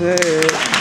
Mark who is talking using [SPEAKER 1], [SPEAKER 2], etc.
[SPEAKER 1] 对。